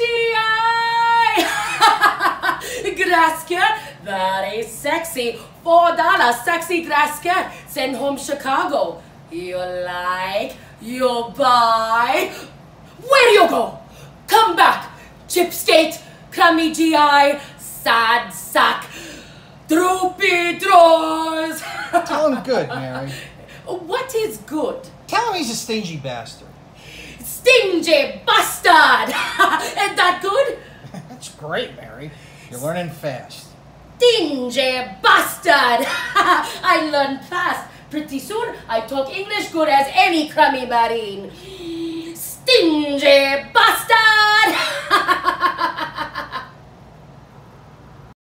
GI! grass cat, very sexy. Four dollar sexy grass cat. Send home Chicago. You like, you buy. Where do you go? Come back. Chipskate, crummy GI, sad sack, droopy drawers. Tell him good, Mary. what is good? Tell him he's a stingy bastard. Stingy bastard! great, Mary. You're learning fast. Stingy bastard! I learn fast. Pretty soon I talk English good as any crummy marine.